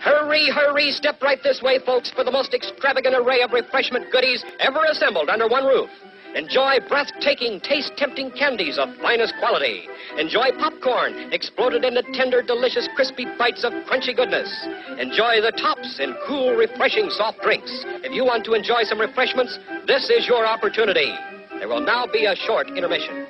Hurry, hurry, step right this way, folks, for the most extravagant array of refreshment goodies ever assembled under one roof. Enjoy breathtaking, taste tempting candies of finest quality. Enjoy popcorn, exploded into tender, delicious, crispy bites of crunchy goodness. Enjoy the tops in cool, refreshing soft drinks. If you want to enjoy some refreshments, this is your opportunity. There will now be a short intermission.